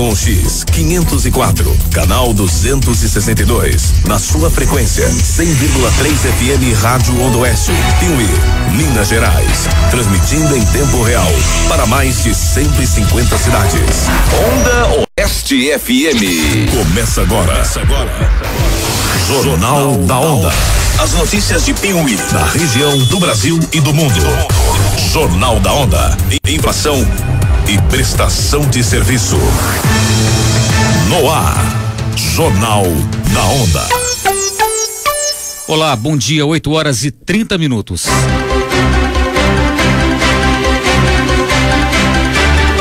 YX 504, canal 262. Na sua frequência, 100,3 FM Rádio Onda Oeste. Piuí, Minas Gerais. Transmitindo em tempo real para mais de 150 cidades. Onda Oeste FM. Começa agora. Começa agora. Jornal da Onda. As notícias de Piuí, da região, do Brasil e do mundo. Jornal da Onda. Informação e prestação de serviço. No ar. Jornal da Onda. Olá, bom dia, 8 horas e 30 minutos.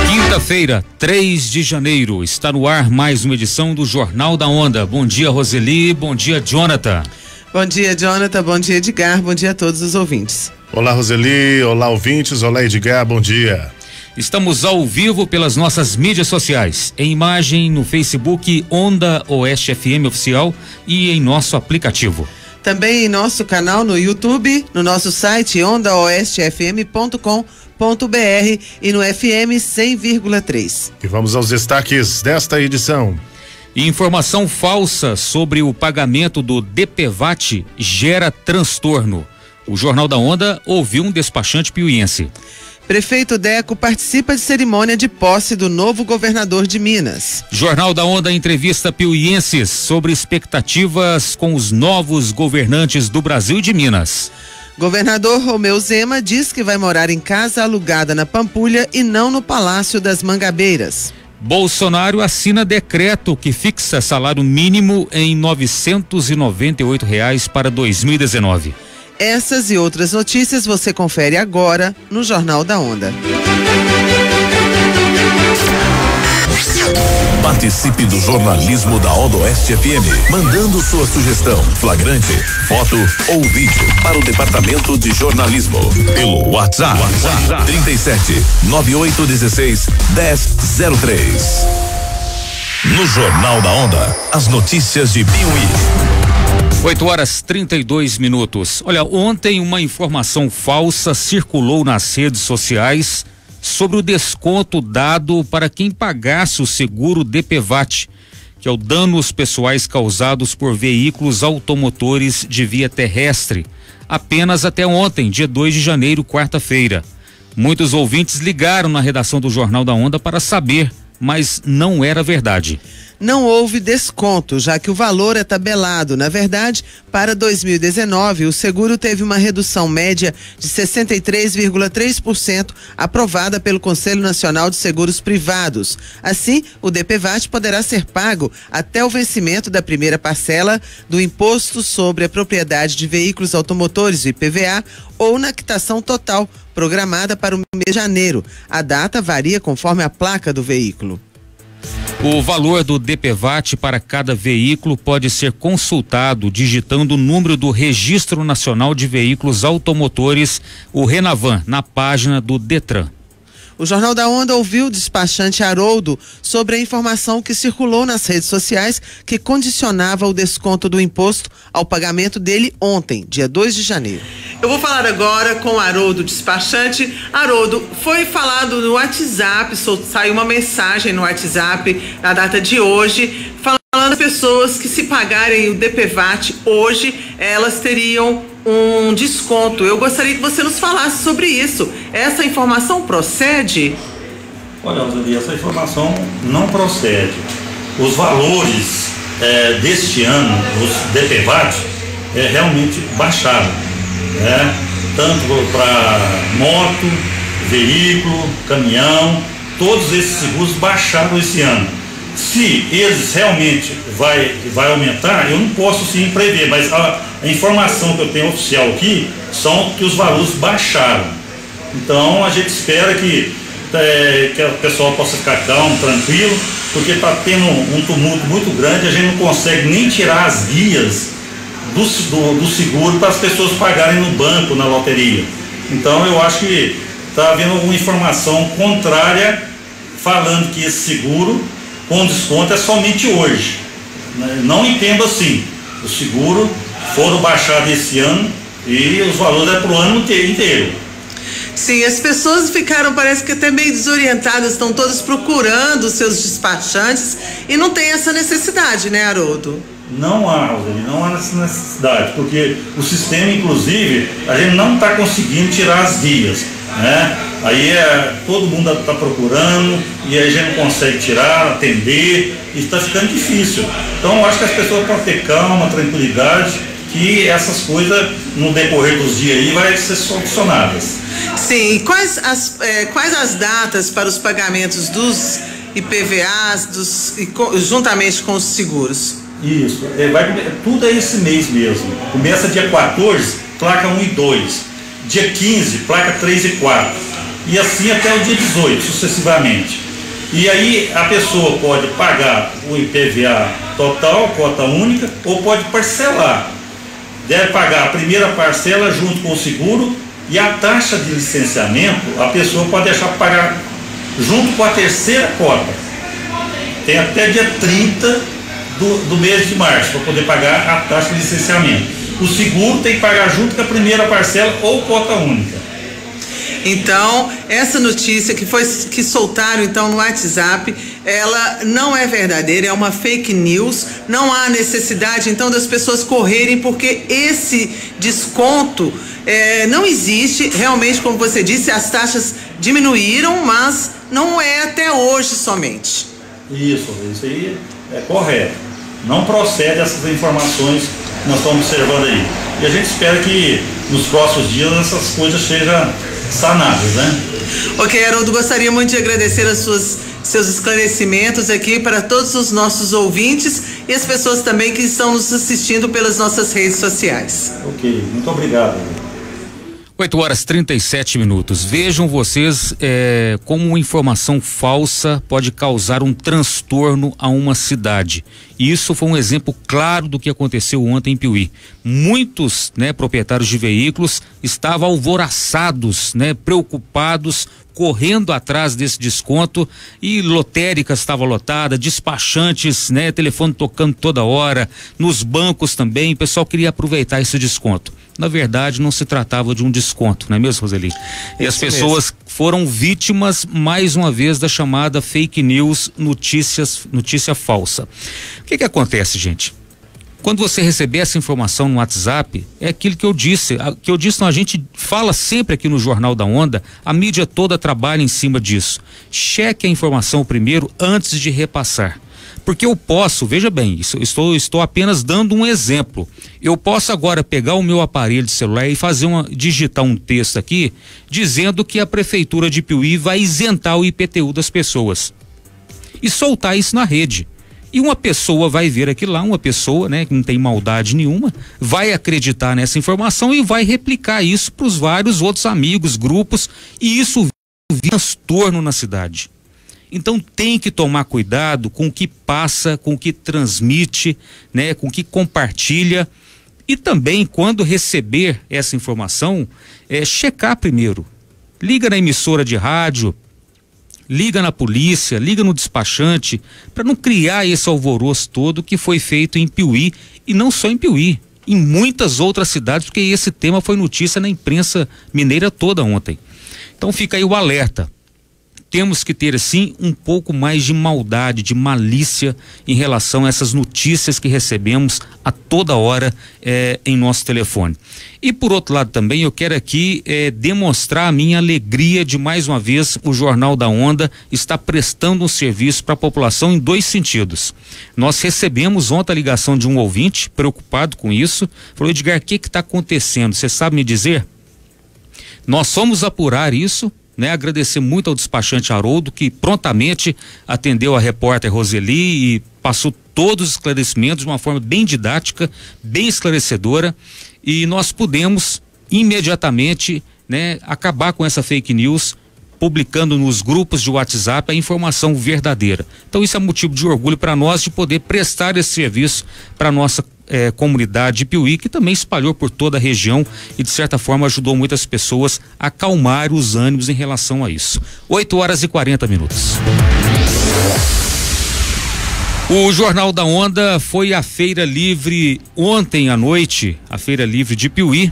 Quinta-feira, 3 de janeiro, está no ar mais uma edição do Jornal da Onda. Bom dia, Roseli, bom dia, Jonathan. Bom dia, Jonathan. Bom dia, Edgar. Bom dia a todos os ouvintes. Olá, Roseli. Olá, ouvintes. Olá, Edgar. Bom dia. Estamos ao vivo pelas nossas mídias sociais, em imagem no Facebook Onda Oeste FM Oficial e em nosso aplicativo. Também em nosso canal no YouTube, no nosso site ondaoestefm.com.br e no FM 100,3. E vamos aos destaques desta edição. Informação falsa sobre o pagamento do DPVAT gera transtorno. O Jornal da Onda ouviu um despachante piuiense. Prefeito Deco participa de cerimônia de posse do novo governador de Minas. Jornal da Onda entrevista piuienses sobre expectativas com os novos governantes do Brasil e de Minas. Governador Romeu Zema diz que vai morar em casa alugada na Pampulha e não no Palácio das Mangabeiras. Bolsonaro assina decreto que fixa salário mínimo em 998 reais para 2019. Essas e outras notícias você confere agora no Jornal da Onda. Participe do jornalismo da Onda Oeste FM, mandando sua sugestão, flagrante, foto ou vídeo para o departamento de jornalismo pelo WhatsApp, WhatsApp 37 9816 1003. No Jornal da Onda, as notícias de Piuí. 8 horas 32 minutos. Olha, ontem uma informação falsa circulou nas redes sociais sobre o desconto dado para quem pagasse o seguro DPVAT, que é o danos pessoais causados por veículos automotores de via terrestre, apenas até ontem, dia 2 de janeiro, quarta-feira. Muitos ouvintes ligaram na redação do Jornal da Onda para saber, mas não era verdade não houve desconto, já que o valor é tabelado. Na verdade, para 2019, o seguro teve uma redução média de 63,3% aprovada pelo Conselho Nacional de Seguros Privados. Assim, o DPVAT poderá ser pago até o vencimento da primeira parcela do Imposto sobre a Propriedade de Veículos Automotores, IPVA, ou na quitação total, programada para o mês de janeiro. A data varia conforme a placa do veículo. O valor do DPVAT para cada veículo pode ser consultado digitando o número do Registro Nacional de Veículos Automotores, o Renavan, na página do Detran. O Jornal da Onda ouviu o despachante Haroldo sobre a informação que circulou nas redes sociais que condicionava o desconto do imposto ao pagamento dele ontem, dia 2 de janeiro. Eu vou falar agora com o Haroldo, despachante. Haroldo, foi falado no WhatsApp, saiu uma mensagem no WhatsApp na data de hoje, falando pessoas que se pagarem o DPVAT hoje, elas teriam um desconto. Eu gostaria que você nos falasse sobre isso. Essa informação procede? Olha, Roseli, essa informação não procede. Os valores é, deste ano, os DPVAT, é, realmente baixaram. Né? Tanto para moto, veículo, caminhão, todos esses seguros baixaram esse ano. Se eles realmente vai, vai aumentar, eu não posso sim prever, mas a, a informação que eu tenho oficial aqui são que os valores baixaram. Então a gente espera que, é, que o pessoal possa ficar calmo, tranquilo, porque está tendo um tumulto muito grande, a gente não consegue nem tirar as guias do, do, do seguro para as pessoas pagarem no banco, na loteria. Então eu acho que está havendo alguma informação contrária falando que esse seguro com desconto é somente hoje. Né? Não entendo assim. O seguro foram baixados esse ano e os valores é para o ano inteiro. Sim, as pessoas ficaram, parece que até meio desorientadas, estão todas procurando seus despachantes e não tem essa necessidade, né, Haroldo? Não há, não há essa necessidade, porque o sistema, inclusive, a gente não está conseguindo tirar as guias, né? Aí é, todo mundo está procurando e aí a gente não consegue tirar, atender, e está ficando difícil. Então eu acho que as pessoas podem ter calma, tranquilidade, que essas coisas no decorrer dos dias aí vai ser solucionadas. Sim, e quais as, eh, quais as datas para os pagamentos dos IPVAs, dos, e juntamente com os seguros? Isso, é, vai, tudo é esse mês mesmo. Começa dia 14, placa 1 e 2. Dia 15, placa 3 e 4. E assim até o dia 18, sucessivamente. E aí a pessoa pode pagar o IPVA total, cota única, ou pode parcelar. Deve pagar a primeira parcela junto com o seguro e a taxa de licenciamento a pessoa pode deixar pagar junto com a terceira cota. Tem até dia 30 do, do mês de março para poder pagar a taxa de licenciamento. O seguro tem que pagar junto com a primeira parcela ou cota única. Então, essa notícia que foi que soltaram então no WhatsApp, ela não é verdadeira, é uma fake news. Não há necessidade então das pessoas correrem porque esse desconto eh, não existe. Realmente, como você disse, as taxas diminuíram, mas não é até hoje somente. Isso, isso aí é correto. Não procede essas informações nós estamos observando aí. E a gente espera que nos próximos dias essas coisas sejam sanadas, né? Ok, Haroldo, gostaria muito de agradecer as suas, seus esclarecimentos aqui para todos os nossos ouvintes e as pessoas também que estão nos assistindo pelas nossas redes sociais. Ok, muito obrigado. 8 horas 37 minutos. Vejam vocês eh, como informação falsa pode causar um transtorno a uma cidade. Isso foi um exemplo claro do que aconteceu ontem em Piuí. Muitos né, proprietários de veículos estavam alvoraçados, né, preocupados, correndo atrás desse desconto e lotérica estava lotada, despachantes, né, telefone tocando toda hora, nos bancos também, o pessoal queria aproveitar esse desconto. Na verdade, não se tratava de um desconto, não é mesmo, Roseli? E as pessoas foram vítimas, mais uma vez, da chamada fake news, notícias, notícia falsa. O que que acontece, gente? Quando você receber essa informação no WhatsApp, é aquilo que eu disse, a- que eu disse, não, a gente fala sempre aqui no Jornal da Onda, a mídia toda trabalha em cima disso. Cheque a informação primeiro antes de repassar. Porque eu posso, veja bem, isso, estou, estou apenas dando um exemplo. Eu posso agora pegar o meu aparelho de celular e fazer uma, digitar um texto aqui dizendo que a prefeitura de Piuí vai isentar o IPTU das pessoas e soltar isso na rede. E uma pessoa vai ver aquilo lá, uma pessoa, né, que não tem maldade nenhuma, vai acreditar nessa informação e vai replicar isso para os vários outros amigos, grupos, e isso vira transtorno na cidade. Então tem que tomar cuidado com o que passa, com o que transmite, né, com o que compartilha. E também, quando receber essa informação, é, checar primeiro. Liga na emissora de rádio, liga na polícia, liga no despachante, para não criar esse alvoroço todo que foi feito em Piuí e não só em Piuí, em muitas outras cidades, porque esse tema foi notícia na imprensa mineira toda ontem. Então fica aí o alerta. Temos que ter sim um pouco mais de maldade, de malícia em relação a essas notícias que recebemos a toda hora eh, em nosso telefone. E por outro lado também eu quero aqui eh, demonstrar a minha alegria de mais uma vez o Jornal da Onda está prestando um serviço para a população em dois sentidos. Nós recebemos ontem a ligação de um ouvinte preocupado com isso, falou Edgar, o que está acontecendo? Você sabe me dizer? Nós fomos apurar isso, né? Agradecer muito ao despachante Haroldo que prontamente atendeu a repórter Roseli e passou todos os esclarecimentos de uma forma bem didática, bem esclarecedora e nós pudemos imediatamente, né, acabar com essa fake news publicando nos grupos de WhatsApp a informação verdadeira. Então isso é motivo de orgulho para nós de poder prestar esse serviço para nossa eh, comunidade de Piuí, que também espalhou por toda a região e de certa forma ajudou muitas pessoas a acalmar os ânimos em relação a isso. 8 horas e 40 minutos. O Jornal da Onda foi à Feira Livre ontem à noite, a Feira Livre de Piuí.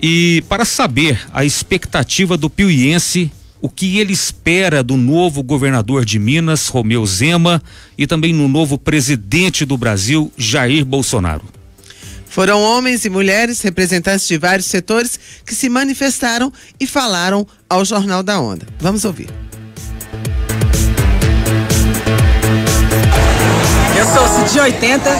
E para saber a expectativa do piuiense, o que ele espera do novo governador de Minas, Romeu Zema, e também no novo presidente do Brasil, Jair Bolsonaro. Foram homens e mulheres, representantes de vários setores, que se manifestaram e falaram ao Jornal da Onda. Vamos ouvir. Eu sou Cid 80,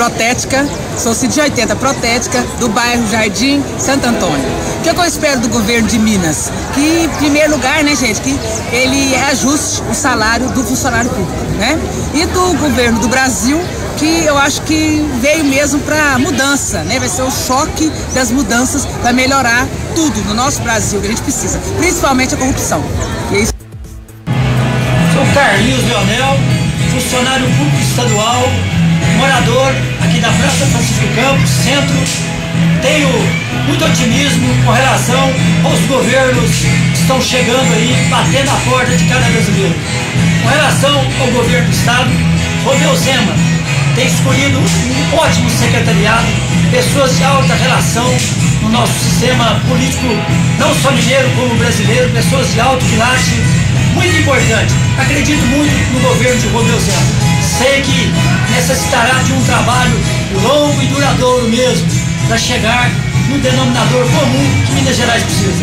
protética, sou Cid 80, protética do bairro Jardim Santo Antônio. O que, eu espero do governo de Minas? Que, em primeiro lugar, né, gente, que ele ajuste o salário do funcionário público, né? E do governo do Brasil, que eu acho que veio mesmo para mudança, né? Vai ser o choque das mudanças para melhorar tudo no nosso Brasil que a gente precisa, principalmente a corrupção. E é isso. Sou Carlinhos Leonel funcionário público estadual, morador aqui da Praça Francisco Campos, centro. Tenho muito otimismo com relação aos governos que estão chegando aí, batendo a porta de cada brasileiro. Com relação ao governo do Estado, Romeu Zema tem escolhido um ótimo secretariado, pessoas de alta relação no nosso sistema político, não só mineiro como brasileiro, pessoas de alto quilate, muito importante. Acredito muito no governo de Romeu Zema. Sei que necessitará de um trabalho longo e duradouro mesmo para chegar no denominador comum que Minas Gerais precisa.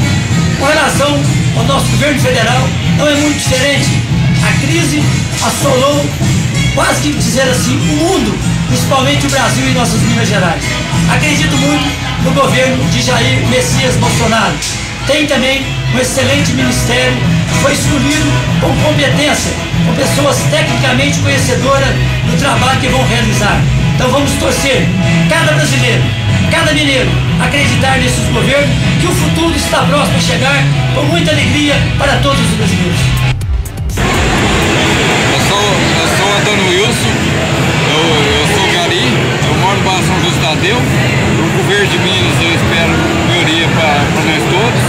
Com relação ao nosso governo federal, não é muito diferente. A crise assolou, quase que dizer assim, o mundo, principalmente o Brasil e nossas Minas Gerais. Acredito muito no governo de Jair Messias Bolsonaro. Tem também um excelente ministério foi escolhido com competência, com pessoas tecnicamente conhecedoras do trabalho que vão realizar. Então vamos torcer, cada brasileiro, cada mineiro, acreditar nesses governos, que o futuro está próximo a chegar com muita alegria para todos os brasileiros. Eu sou, eu sou Antônio Wilson, eu, eu sou Gari, eu moro no Baixo São José Tadeu. O governo de Minas eu espero melhoria para nós todos.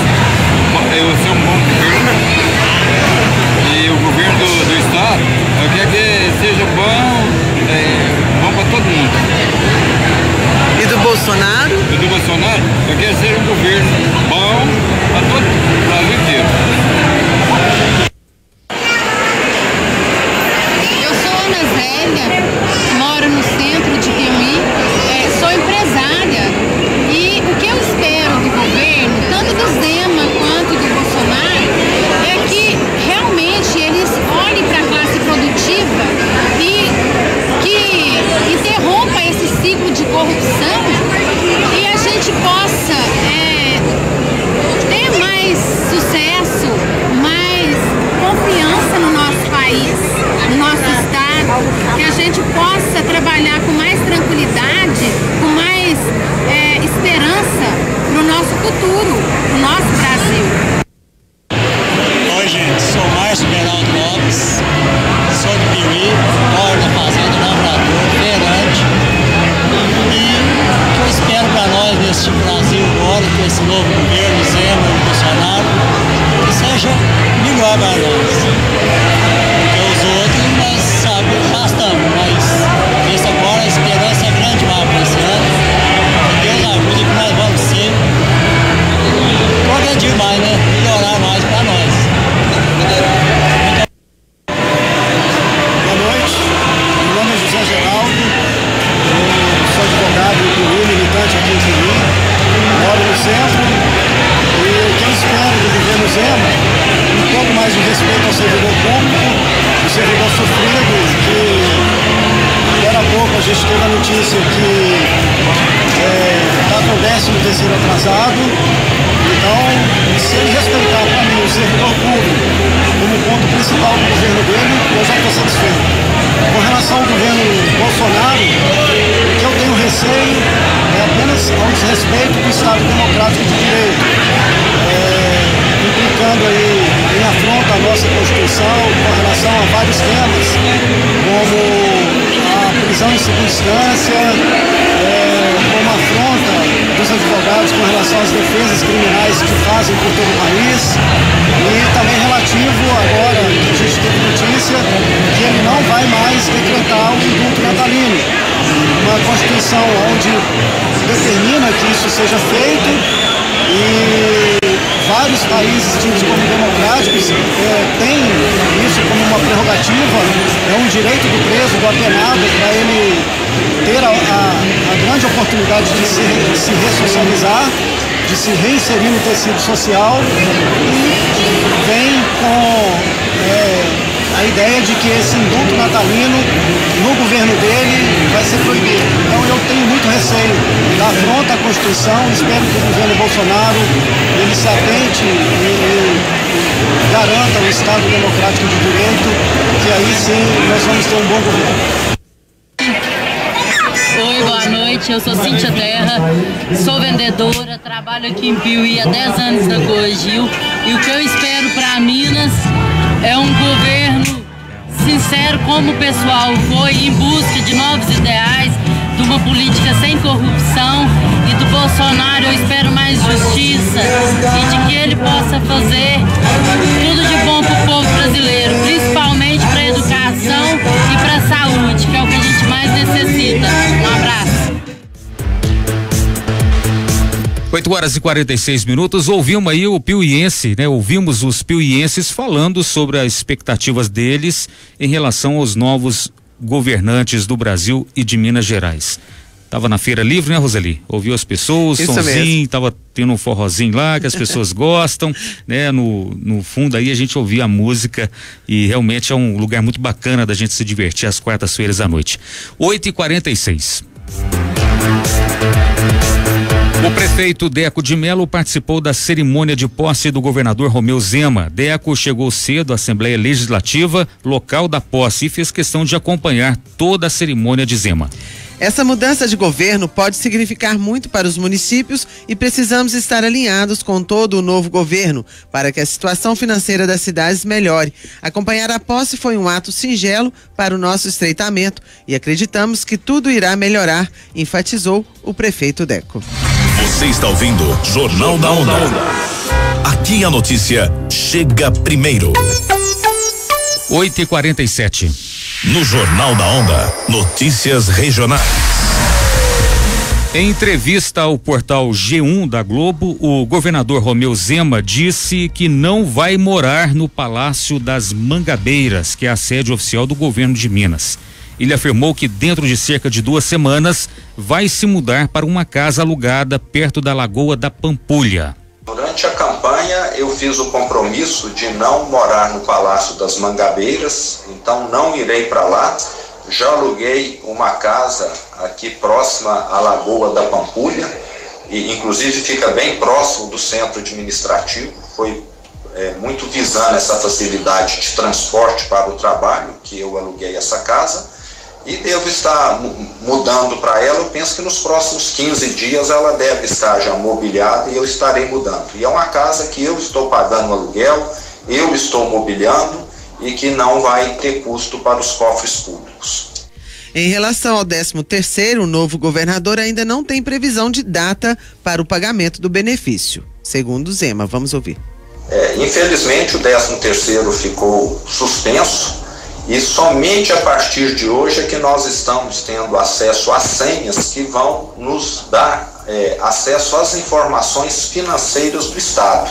Gente possa trabalhar com mais tranquilidade, com mais é, esperança para o nosso futuro, para o nosso Brasil. Desrespeito do Estado Democrático de Direito, é, implicando aí em afronta à nossa Constituição com relação a vários temas, como a prisão em segunda instância, é, como afronta dos advogados com relação às defesas criminais que fazem por todo o país e também relativo agora que a gente teve notícia que ele não vai mais decretar o indulto natalino. Uma Constituição onde que isso seja feito. E vários países tidos como democráticos é, têm isso como uma prerrogativa, é um direito do preso, do apenado, para ele ter a, a, a, grande oportunidade de se, de se ressocializar, de se reinserir no tecido social. E a ideia de que esse indulto natalino no governo dele vai ser proibido. Então eu tenho muito receio da afronta à Constituição, espero que o governo Bolsonaro ele se atente e, garanta o Estado democrático de direito, que aí sim nós vamos ter um bom governo. Oi, boa noite. Eu sou Cíntia Terra, sou vendedora, trabalho aqui em Piuí há 10 anos na Coagil e o que eu espero para Minas é um governo sincero como o pessoal foi em busca de novos ideais, de uma política sem corrupção e do Bolsonaro eu espero mais justiça e de que ele possa fazer tudo de bom para o povo brasileiro, principalmente para a educação e para a saúde, que é o que a gente mais necessita. Um abraço. 8 horas e 46 minutos. Ouvimos aí o piuiense, né? Ouvimos os piuienses falando sobre as expectativas deles em relação aos novos governantes do Brasil e de Minas Gerais. Tava na feira livre, né, Roseli? Ouviu as pessoas, Isso sonzinho, mesmo. tava tendo um forrozinho lá que as pessoas gostam, né? No, no fundo aí a gente ouvia a música e realmente é um lugar muito bacana da gente se divertir às quartas-feiras à noite. 8 e 46 o prefeito Deco de Melo participou da cerimônia de posse do governador Romeu Zema. Deco chegou cedo à Assembleia Legislativa, local da posse, e fez questão de acompanhar toda a cerimônia de Zema. Essa mudança de governo pode significar muito para os municípios e precisamos estar alinhados com todo o novo governo para que a situação financeira das cidades melhore. Acompanhar a posse foi um ato singelo para o nosso estreitamento e acreditamos que tudo irá melhorar, enfatizou o prefeito Deco. Você está ouvindo Jornal da Onda. Aqui a notícia chega primeiro. 8 e 47 No Jornal da Onda, notícias regionais. Em entrevista ao portal G1 da Globo, o governador Romeu Zema disse que não vai morar no Palácio das Mangabeiras, que é a sede oficial do governo de Minas. Ele afirmou que dentro de cerca de duas semanas vai se mudar para uma casa alugada perto da Lagoa da Pampulha. Durante a campanha, eu fiz o compromisso de não morar no Palácio das Mangabeiras, então não irei para lá. Já aluguei uma casa aqui próxima à Lagoa da Pampulha, e inclusive fica bem próximo do centro administrativo. Foi é, muito visando essa facilidade de transporte para o trabalho que eu aluguei essa casa e devo estar mudando para ela. Eu penso que nos próximos 15 dias ela deve estar já mobiliada e eu estarei mudando. E é uma casa que eu estou pagando aluguel, eu estou mobiliando e que não vai ter custo para os cofres públicos. Em relação ao 13 terceiro, o novo governador ainda não tem previsão de data para o pagamento do benefício. Segundo Zema, vamos ouvir. É, infelizmente o 13 terceiro ficou suspenso e somente a partir de hoje é que nós estamos tendo acesso às senhas que vão nos dar é, acesso às informações financeiras do Estado.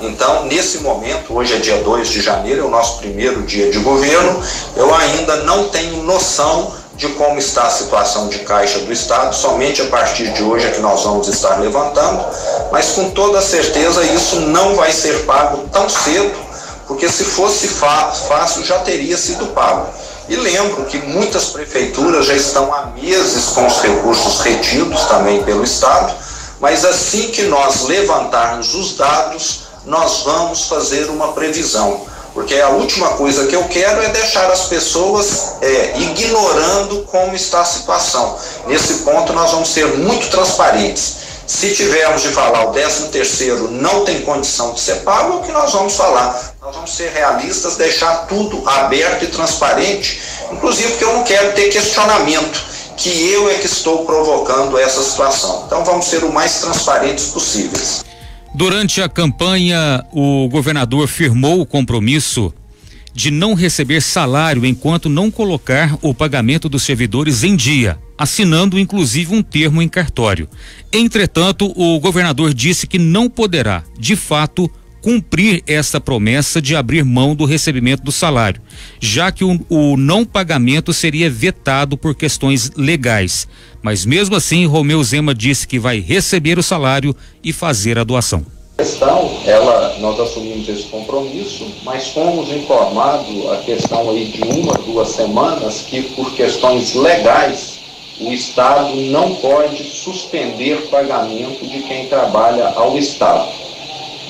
Então, nesse momento, hoje é dia 2 de janeiro, é o nosso primeiro dia de governo, eu ainda não tenho noção de como está a situação de caixa do Estado, somente a partir de hoje é que nós vamos estar levantando, mas com toda certeza isso não vai ser pago tão cedo porque se fosse fácil já teria sido pago. E lembro que muitas prefeituras já estão há meses com os recursos retidos também pelo Estado, mas assim que nós levantarmos os dados, nós vamos fazer uma previsão. Porque a última coisa que eu quero é deixar as pessoas é, ignorando como está a situação. Nesse ponto, nós vamos ser muito transparentes. Se tivermos de falar o 13 terceiro não tem condição de ser pago, é o que nós vamos falar. Nós vamos ser realistas, deixar tudo aberto e transparente, inclusive porque eu não quero ter questionamento que eu é que estou provocando essa situação. Então vamos ser o mais transparentes possíveis. Durante a campanha, o governador firmou o compromisso de não receber salário enquanto não colocar o pagamento dos servidores em dia, assinando inclusive um termo em cartório. Entretanto, o governador disse que não poderá, de fato, cumprir essa promessa de abrir mão do recebimento do salário, já que o, o, não pagamento seria vetado por questões legais. Mas mesmo assim, Romeu Zema disse que vai receber o salário e fazer a doação. Questão, ela, nós assumimos esse compromisso, mas fomos informados a questão aí de uma, duas semanas que por questões legais o Estado não pode suspender pagamento de quem trabalha ao Estado.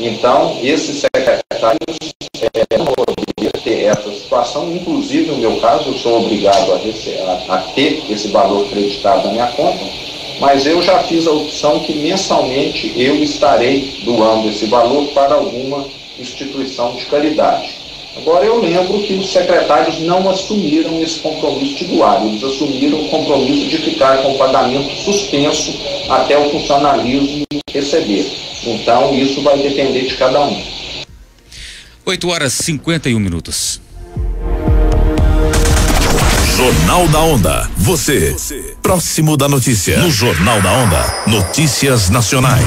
Então, esses secretários é, não poderiam ter essa situação, inclusive no meu caso, eu sou obrigado a, a, a ter esse valor creditado na minha conta, mas eu já fiz a opção que mensalmente eu estarei doando esse valor para alguma instituição de caridade. Agora eu lembro que os secretários não assumiram esse compromisso de doar, eles assumiram o compromisso de ficar com o pagamento suspenso até o funcionalismo receber. Então, isso vai depender de cada um. 8 horas e 51 minutos. Jornal da Onda. Você, próximo da notícia. No Jornal da Onda. Notícias nacionais.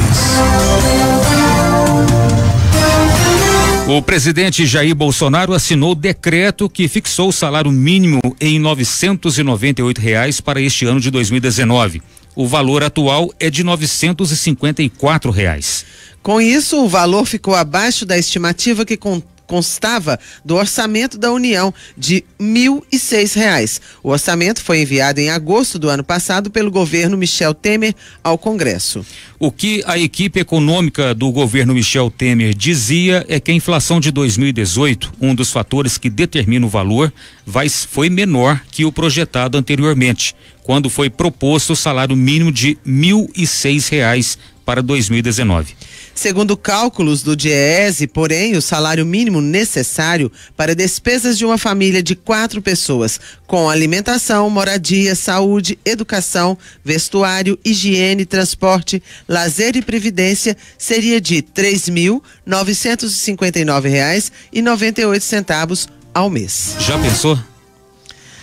O presidente Jair Bolsonaro assinou decreto que fixou o salário mínimo em R$ reais para este ano de 2019. O valor atual é de R$ reais. Com isso, o valor ficou abaixo da estimativa que constava do orçamento da União de R$ 1.006. O orçamento foi enviado em agosto do ano passado pelo governo Michel Temer ao Congresso. O que a equipe econômica do governo Michel Temer dizia é que a inflação de 2018, um dos fatores que determina o valor, vai, foi menor que o projetado anteriormente, quando foi proposto o salário mínimo de R$ 1.006 para 2019. Segundo cálculos do DIEESE, porém, o salário mínimo necessário para despesas de uma família de quatro pessoas, com alimentação, moradia, saúde, educação, vestuário, higiene, transporte, lazer e previdência, seria de R$ 3.959,98 ao mês. Já pensou?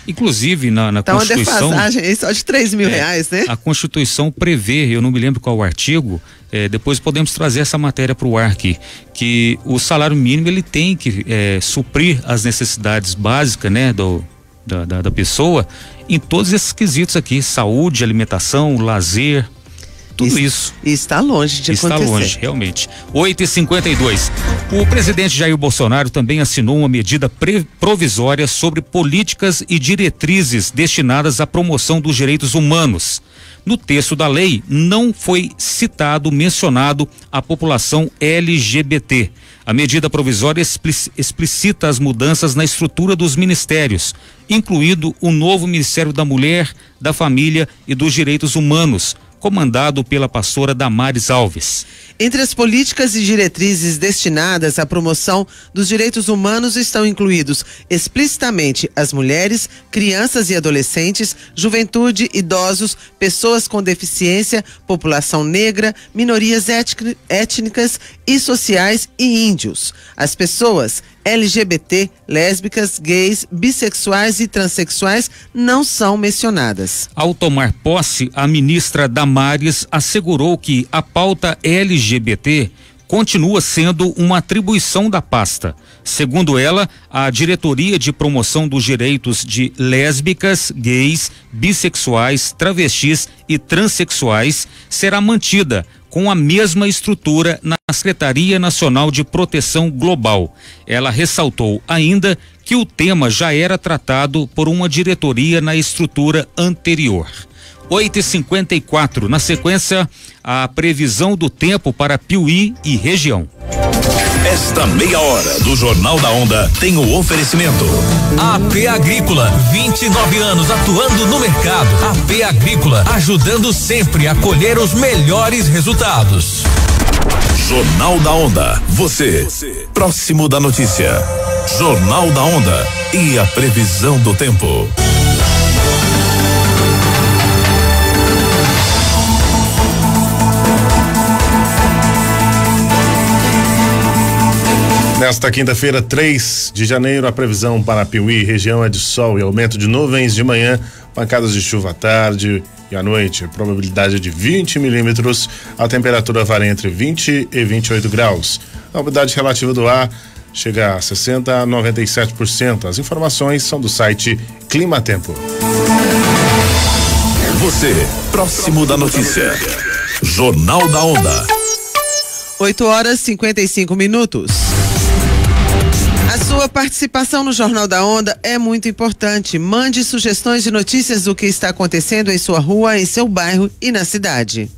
Inclusive na, na tá Constituição. Uma defasagem só de 3 mil é, reais, né? A Constituição prevê, eu não me lembro qual o artigo, é, depois podemos trazer essa matéria para o ar aqui, que o salário mínimo ele tem que é, suprir as necessidades básicas, né, do, da, da, da pessoa em todos esses quesitos aqui: saúde, alimentação, lazer, tudo isso. Está longe de está acontecer. Está longe, realmente. 8 e 52 O presidente Jair Bolsonaro também assinou uma medida provisória sobre políticas e diretrizes destinadas à promoção dos direitos humanos. No texto da lei, não foi citado, mencionado a população LGBT. A medida provisória explicita as mudanças na estrutura dos ministérios, incluído o novo Ministério da Mulher, da Família e dos Direitos Humanos, comandado pela pastora Damares Alves. Entre as políticas e diretrizes destinadas à promoção dos direitos humanos estão incluídos explicitamente as mulheres, crianças e adolescentes, juventude, idosos, pessoas com deficiência, população negra, minorias étnicas e sociais e índios. As pessoas LGBT, lésbicas, gays, bissexuais e transexuais não são mencionadas. Ao tomar posse, a ministra Damares assegurou que a pauta LGBT continua sendo uma atribuição da pasta. Segundo ela, a Diretoria de Promoção dos Direitos de Lésbicas, Gays, Bissexuais, Travestis e Transsexuais será mantida com a mesma estrutura na Secretaria Nacional de Proteção Global. Ela ressaltou ainda que o tema já era tratado por uma diretoria na estrutura anterior. 8 e 54 Na sequência, a previsão do tempo para Piuí e região. Esta meia hora do Jornal da Onda tem o oferecimento. AP Agrícola, 29 anos atuando no mercado. AP Agrícola, ajudando sempre a colher os melhores resultados. Jornal da Onda. Você, próximo da notícia. Jornal da Onda e a previsão do tempo. Nesta quinta-feira, 3 de janeiro, a previsão para Piuí, região é de sol e aumento de nuvens de manhã, pancadas de chuva à tarde e à noite. Probabilidade de 20 milímetros. A temperatura varia entre 20 e 28 graus. A umidade relativa do ar chega a 60 a 97%. As informações são do site Clima Tempo. Você, próximo da notícia. Jornal da Onda. 8 horas e 55 minutos. Sua participação no Jornal da Onda é muito importante. Mande sugestões de notícias do que está acontecendo em sua rua, em seu bairro e na cidade.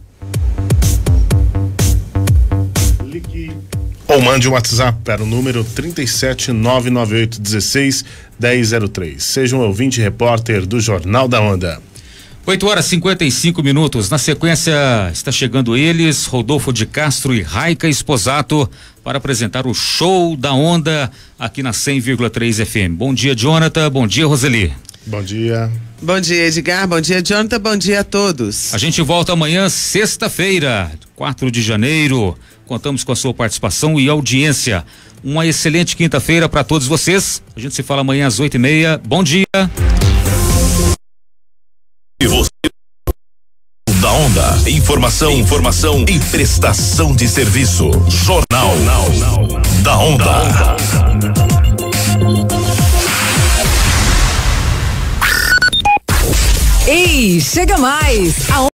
Ou mande um WhatsApp para o número 3799816 1003. Seja um ouvinte repórter do Jornal da Onda. 8 horas 55 minutos. Na sequência, está chegando eles, Rodolfo de Castro e Raica Esposato, para apresentar o show da onda aqui na 100,3 FM. Bom dia, Jonathan. Bom dia, Roseli. Bom dia. Bom dia, Edgar. Bom dia, Jonathan. Bom dia a todos. A gente volta amanhã, sexta-feira, 4 de janeiro. Contamos com a sua participação e audiência. Uma excelente quinta-feira para todos vocês. A gente se fala amanhã às oito e meia. Bom dia. Informação, informação e prestação de serviço. Jornal da Onda. Ei, chega mais! A